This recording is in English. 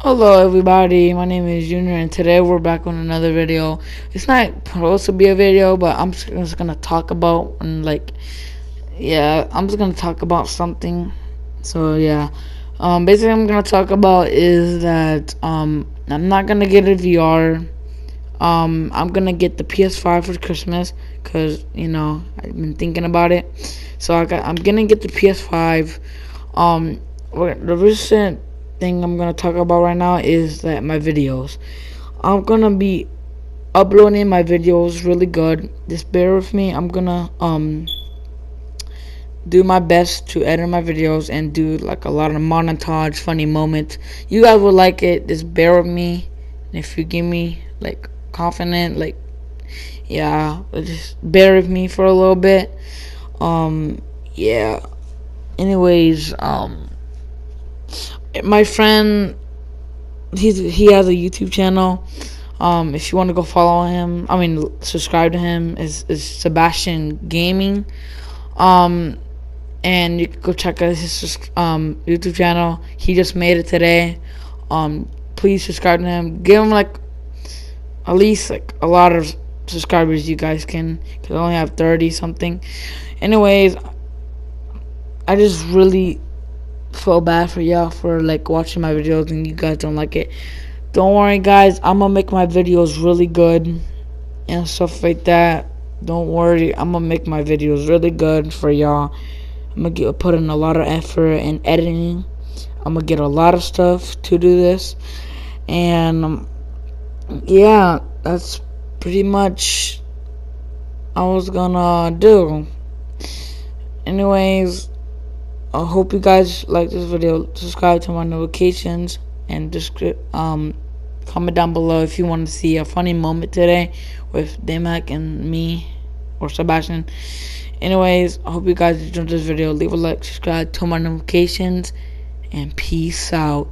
Hello everybody, my name is Junior and today we're back on another video. It's not supposed to be a video, but I'm just gonna talk about and like, yeah, I'm just gonna talk about something. So yeah, um, basically I'm gonna talk about is that um, I'm not gonna get a VR. Um, I'm gonna get the PS5 for Christmas because you know I've been thinking about it. So I got, I'm gonna get the PS5. Um, the recent thing I'm gonna talk about right now is that my videos. I'm gonna be uploading my videos really good. Just bear with me. I'm gonna um do my best to edit my videos and do like a lot of montage, funny moments. You guys will like it. Just bear with me. If you give me like confident, like yeah, just bear with me for a little bit. Um, yeah. Anyways, um my friend he's he has a YouTube channel. Um, if you want to go follow him, I mean subscribe to him is is Sebastian Gaming. Um, and you can go check out his um YouTube channel. He just made it today. Um, please subscribe to him. Give him like at least like a lot of subscribers you guys can. Cause I only have thirty something. Anyways, I just really feel bad for y'all for like watching my videos and you guys don't like it. Don't worry guys, I'm gonna make my videos really good and stuff like that. Don't worry, I'm gonna make my videos really good for y'all. I'm gonna get put in a lot of effort in editing. I'm gonna get a lot of stuff to do this, and um, yeah, that's pretty much I was gonna do. Anyways, I hope you guys like this video. Subscribe to my notifications and just um comment down below if you want to see a funny moment today with Damac and me or Sebastian. Anyways, I hope you guys enjoyed this video. Leave a like, subscribe, turn my notifications, and peace out.